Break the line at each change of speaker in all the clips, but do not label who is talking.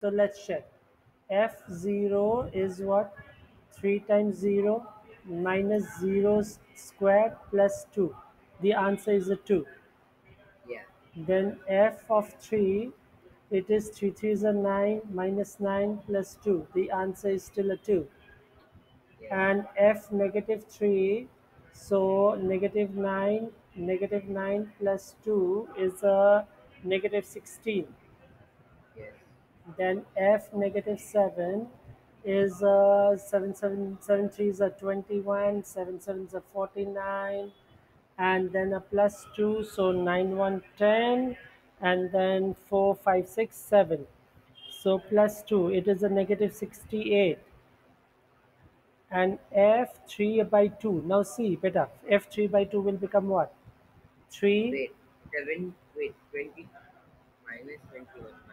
So let's check. F0 is what? 3 times 0 minus 0 squared plus 2. The answer is a 2.
Yeah.
Then f of 3, it is 3 3 is a 9 minus 9 plus 2. The answer is still a 2.
Yeah.
And f negative 3, so negative 9, negative 9 plus 2 is a negative 16. Then f negative 7 is uh, 7, 7, 7 3s are 21, 7 is 49, and then a plus 2, so 9 1 10, and then 4 5 6 7. So plus 2, it is a negative 68. And f3 by 2. Now see, beta, f3 by 2 will become what? 3?
Wait, 7, wait, 20 minus 21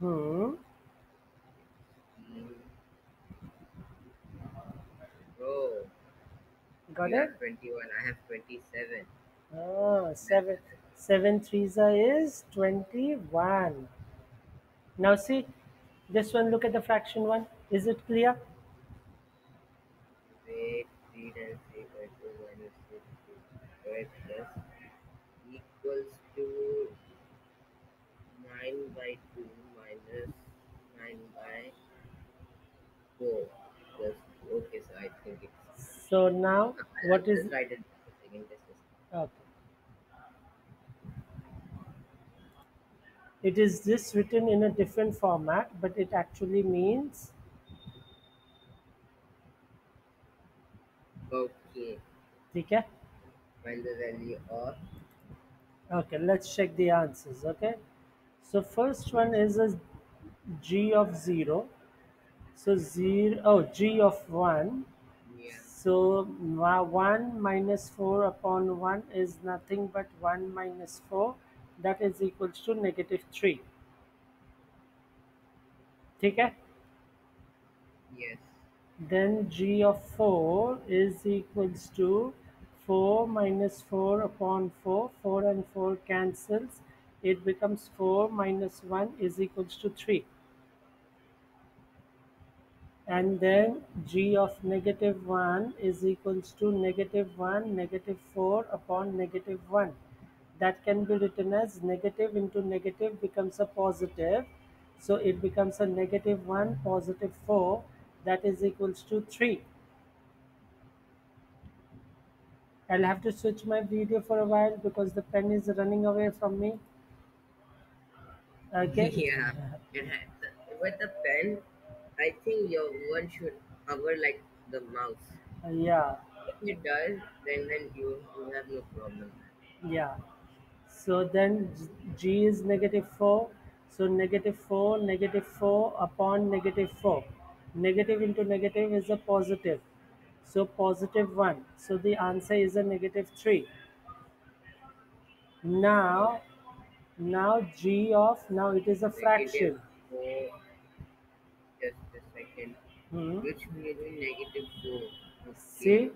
hmm,
Mm.
Got
you
it?
have twenty-one. I have twenty-seven.
Oh, seven, seven threes is 21. Now see, this one, look at the fraction one. Is it clear?
Wait. Three times three by two minus three squared plus equals to nine by two minus by four plus. Okay, so I think it's.
So now, what is,
write it down a second. Just a second.
okay. It is this written in a different format, but it actually means,
Okay.
okay?
Find the value of
Okay, let's check the answers, okay? So first one is a g of 0. So 0, oh, g of 1
yeah.
So ma- 1 minus 4 upon 1 is nothing but 1 minus 4 that is equals to negative 3 ठीक है
Yes.
then g of 4 is equals to 4 minus 4 upon 4 4 and 4 cancels it becomes 4 minus 1 is equals to 3 and then g of negative 1 is equals to negative 1 negative 4 upon negative 1 that can be written as negative into negative becomes a positive. So it becomes a negative 1 positive 4 that is equals to 3 i'll have to switch my video for a while because the pen is running away from me. Okay.
Yeah. With the pen, I think your one should hover like the mouse.
Uh, yeah
If it does, then then you you have no problem.
yeah So then g is negative 4. So negative 4, negative 4 upon negative 4. Negative into negative is a positive. So positive 1. So the answer is a negative 3. Now, now g of, now it is a fraction.
Just a second.
Hmm.
Which will be negative four.
See,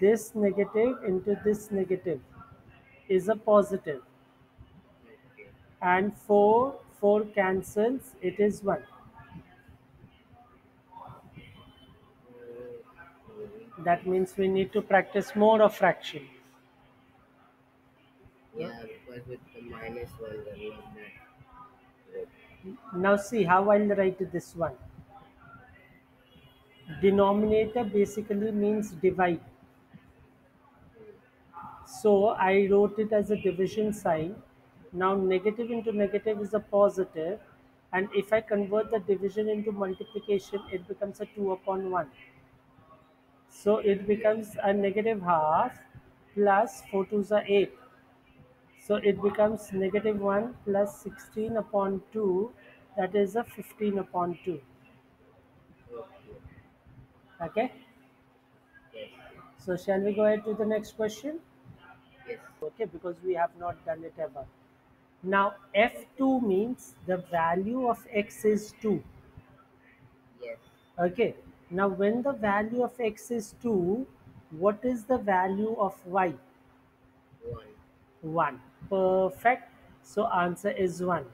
this negative into this negative is a positive.
Okay.
And 4, 4 cancels, it is 1. That means we need to practice more of fraction.
Yeah, because with the minus one, they're not that.
Now see how I'll write this one. Denominator basically means divide. So I wrote it as a division sign. Now negative into negative is a positive, and if I convert the division into multiplication, it becomes a 2 upon 1. So it becomes a negative half plus 4 twos are 8. So it becomes negative 1 plus 16 upon 2, that is a 15 upon 2.
Okay. Yes.
So shall we go ahead to the next question?
Yes.
Okay, because we have not done it ever. Now f2 means the value of x is 2.
Yes.
Okay. Now when the value of x is 2, what is the value of y?
One.
1. Perfect. So answer is 1.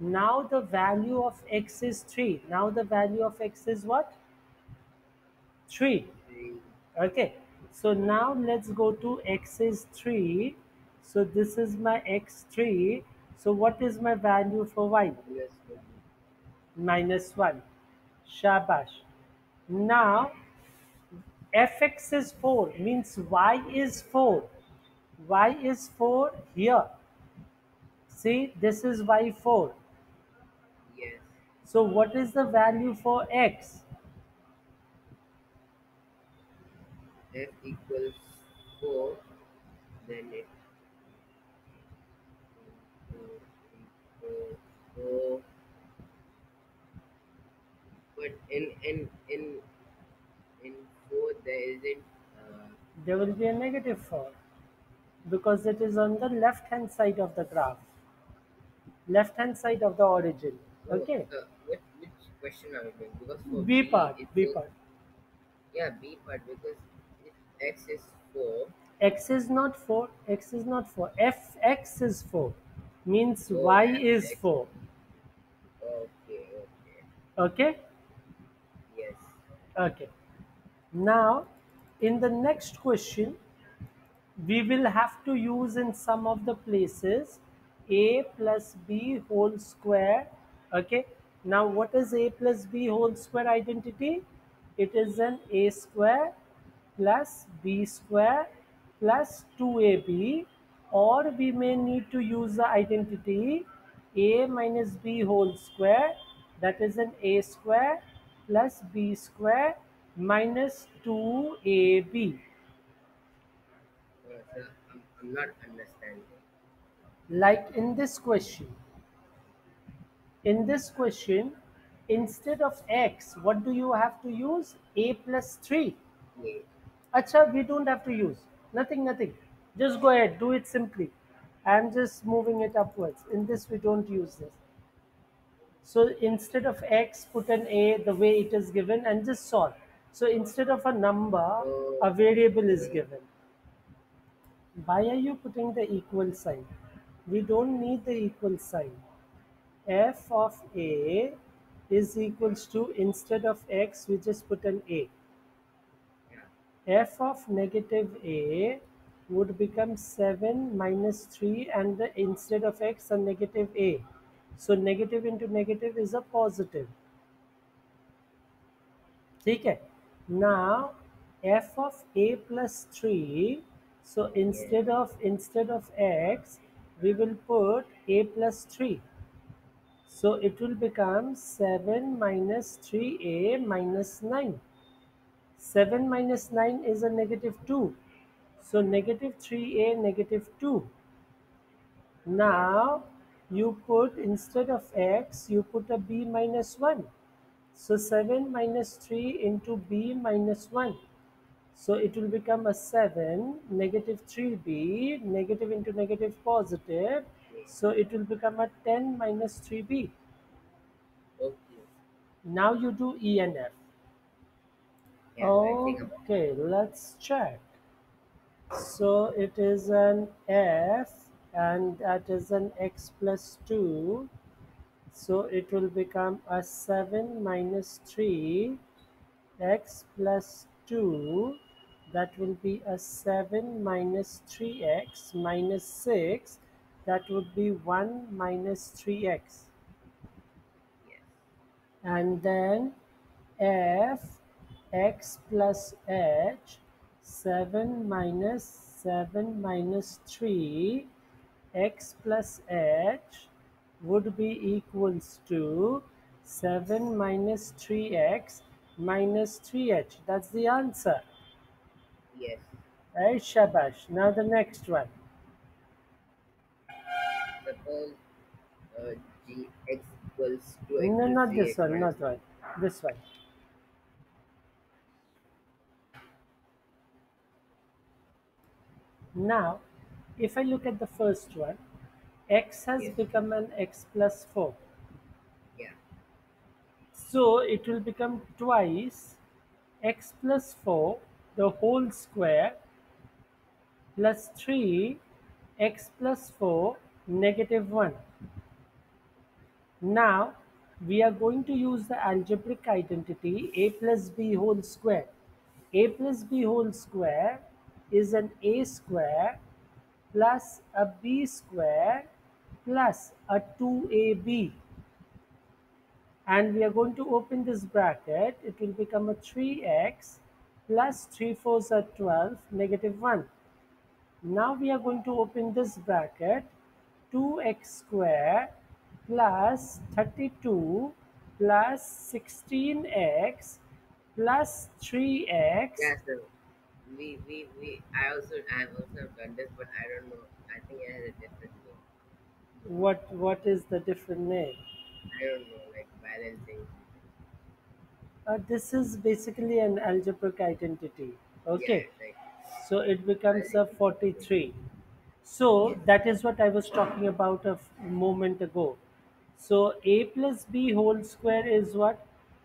Now the value of x is 3. Now the value of x is what? 3. Okay. So now let's go to x is 3. So this is my x3. So what is my value for y?
Minus one.
Minus 1. Shabash. Now fx is 4 means y is 4. y is 4 here. See, this is y4.
Yes.
So what is the value for x?
F equals four. Then it. Four, four. But in in in in four there isn't. Uh,
There will be a negative 4 because it is on the left hand side of the graph. Left hand side of the origin.
no,
Okay.
uh, what which question are we doing? Because for
B part.
it
B part.
Yeah, B part because x is four,
X is not 4. X is not 4. Fx is 4. Means
Oh,
y is
X.
4.
okay, okay,
Okay.
yes,
Okay. Now, in the next question, we will have to use in some of the places a plus b whole square. Okay. Now, what is a plus b whole square identity? It is an a square plus b square plus 2ab or we may need to use the identity a minus b whole square that is an a square plus b square minus 2ab
uh, I'm, I'm not understanding.
like in this question in this question instead of x what do you have to use? a plus 3
Yeah,
Acha, we don't have to use. Nothing, nothing. Just go ahead, do it simply. I'm just moving it upwards. In this, we don't use this. So instead of x, put an a the way it is given and just solve. So instead of a number, a variable is given. Why are you putting the equal sign? We don't need the equal sign. f of a is equals to instead of x, we just put an a
yeah,
f of negative a would become 7 minus 3 and the, instead of x a negative a so negative into negative is a positive ठीक है now f of a plus 3 so instead of instead of x we will put a plus 3 so it will become 7 minus 3a minus 9 7 minus 9 is a negative 2. So negative 3a, negative 2. Now you put instead of x, you put a b minus 1. So 7 minus 3 into b minus 1. So it will become a 7, negative 3b, negative into negative positive. So it will become a 10 minus 3b.
okay.
Now you do E and F.
Yeah, I think about
Okay, let's check. So it is an f and that is an x plus 2. So it will become a 7 minus 3 x plus 2. That will be a 7 minus 3x minus 6. That would be 1 minus 3x.
yes,
and then f x plus h 7 minus 7 minus 3 x plus h would be equals to 7 minus 3x minus 3h that's the answer.
Yes.
right shabash? Now the next one.
Suppose uh, g x equals to x
no not this one not one. This one Now, if I look at the first one, x has
Yes.
become an x plus 4.
Yeah,
So it will become twice x plus 4, the whole square, plus 3 x plus 4, negative 1. Now we are going to use the algebraic identity a plus b whole square. a plus b whole square is an a square plus a b square plus a 2ab and we are going to open this bracket. It will become a 3x plus 3 fours are 12 negative 1 now we are going to open this bracket 2x square plus 32 plus 16x plus 3x.
Yeah, so we we we I also I have also done this, but I don't know. I think it has a different name.
What what is the different name?
I don't know, like balancing.
Uh, this is basically an algebraic identity.
Yeah,
Okay,
like
so it becomes a 43. So that is what I was talking about a moment ago. So a plus b whole square is what?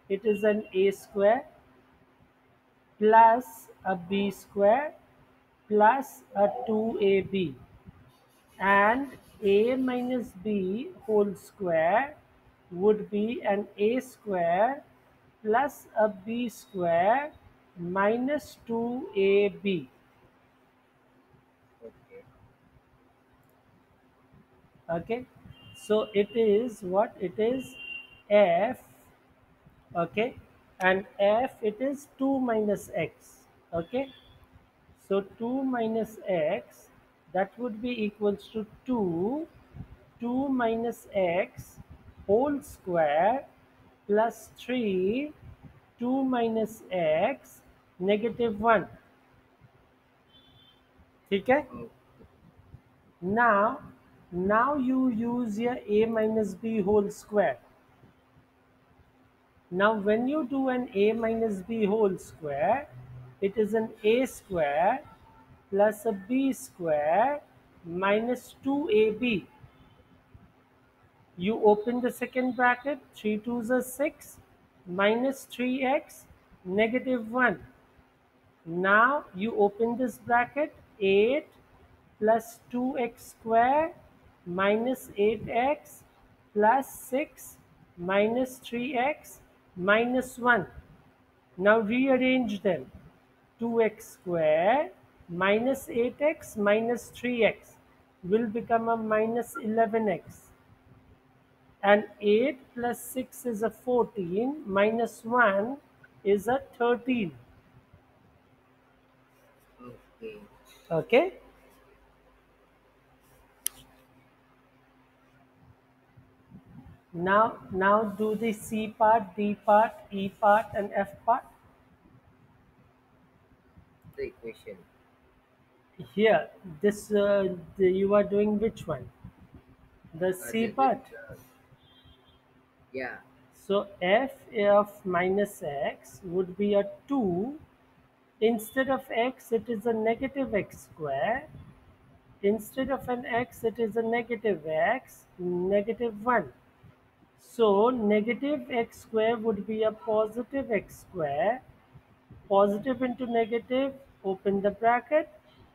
It is an a square plus a b square plus a 2ab and a minus b whole square would be an a square plus a b square minus 2ab.
Okay.
Okay, so it is what it is f okay and f it is 2 minus x okay so 2 minus x that would be equals to 2 2 minus x whole square plus 3 2 minus x negative 1 ठीक है
Oh,
now now you use your a minus b whole square Now, when you do an a minus b whole square, it is an a square plus a b square minus 2ab. You open the second bracket, 3 2s are 6, minus 3x, negative 1. Now you open this bracket, 8 plus 2x square minus 8x plus 6 minus 3x minus 1. Now rearrange them. 2x square minus 8x minus 3x will become a minus 11x. And 8 plus 6 is a 14 minus 1 is a 13.
okay.
Okay. Now, now do the C part, D part, E part, and F part.
The equation.
Here, this uh, the, you are doing which one? The
Uh,
C part.
uh, yeah.
So f of minus x would be a 2. Instead of x, it is a negative x square. Instead of an x, it is a negative x, negative 1. So negative x square would be a positive x square. Positive into negative, open the bracket,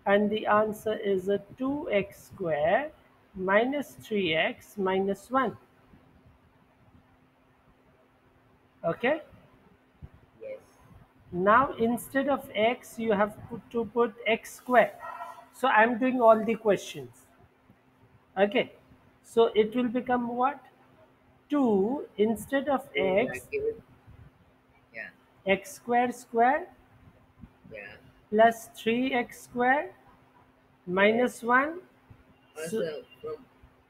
and the answer is a 2x square minus 3x minus 1. Okay?
Yes.
Now instead of x, you have put to put x square. So I'm doing all the questions. Okay. So it will become what? 2 instead of x.
Yeah.
x square square
Yeah.
Plus 3x square minus 1. So,
Also, from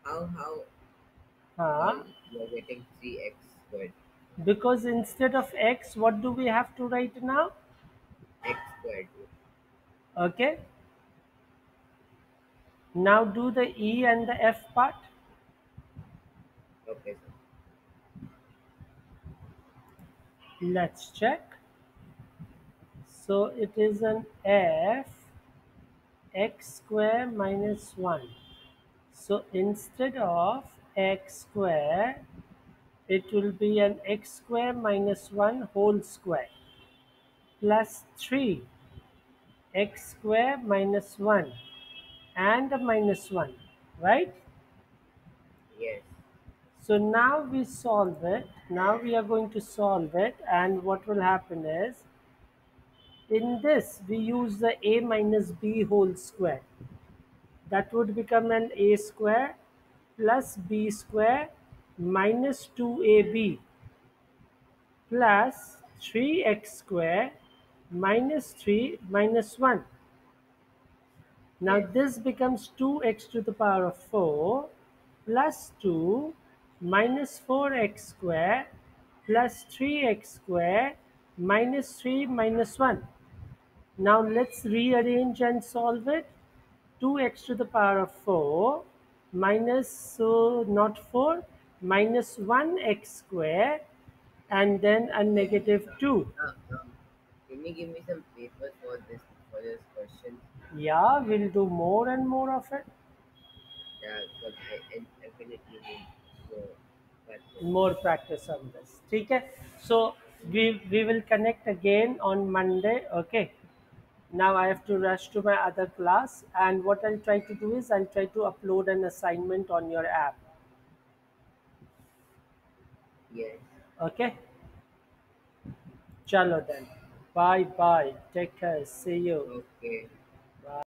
how how
uh,
you're getting three x squared.
because instead of x, what do we have to write now?
X squared.
Okay. Now do the E and the F part.
Okay, sir.
Let's check. So it is an f x square minus 1. So instead of x square, it will be an x square minus 1 whole square plus 3 x square minus 1 and a minus 1, right?
Yes.
So now we solve it. Now we are going to solve it and what will happen is in this we use the a minus b whole square. That would become an a square plus b square minus 2ab plus 3x square minus 3 minus 1. Now this becomes 2x to the power of 4 plus 2 minus 4x square plus 3x square minus 3 minus 1. Now let's rearrange and solve it. 2x to the power of 4 minus, so not 4, minus 1x square and then a negative 2.
Can you give me some paper for this, for this question?
Yeah, we'll do more and more of it.
Yeah, definitely more practice.
More practice on this. Okay? So we, we will connect again on Monday. Okay now i have to rush to my other class and what i'll try to do is i'll try to upload an assignment on your app.
Yes.
okay? Chalo then. Bye bye take care. See you.
Okay.